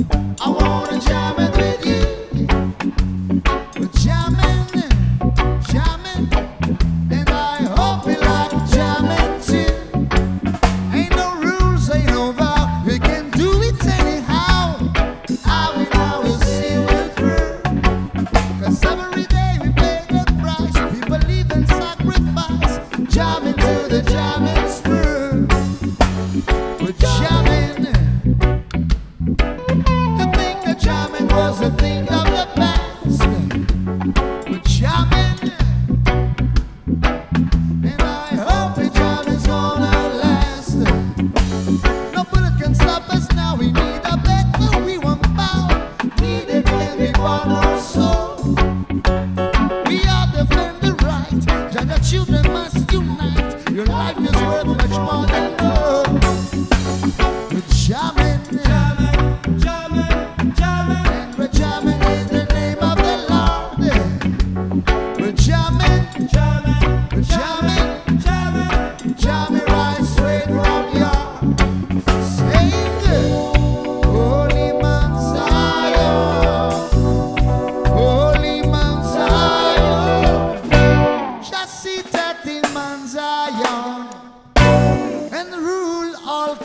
I want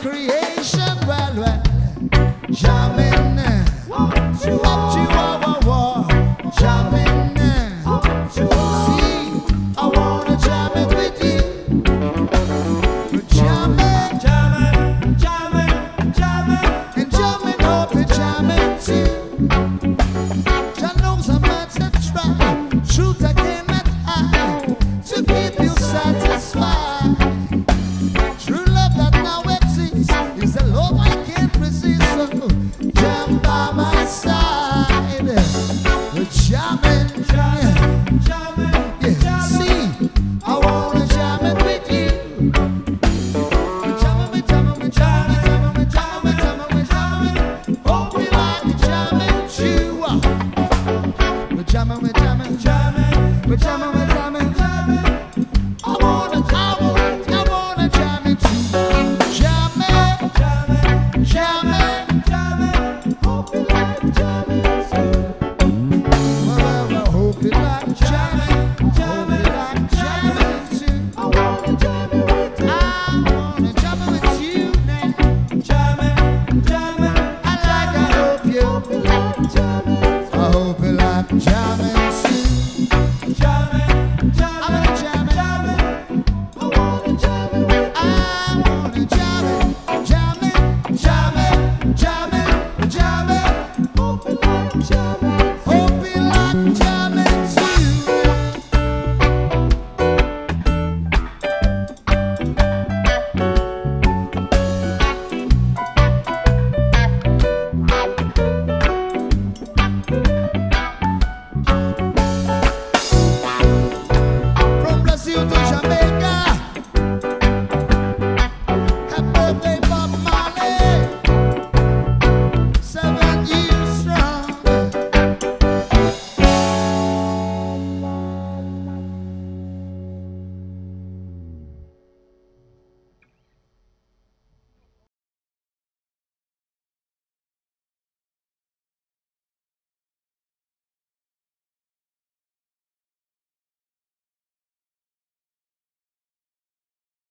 creation. Well, well, jamming up to. jamming, we're jamming, jamming, we're jamming, we're jamming, jamming. I wanna Jack, Jack.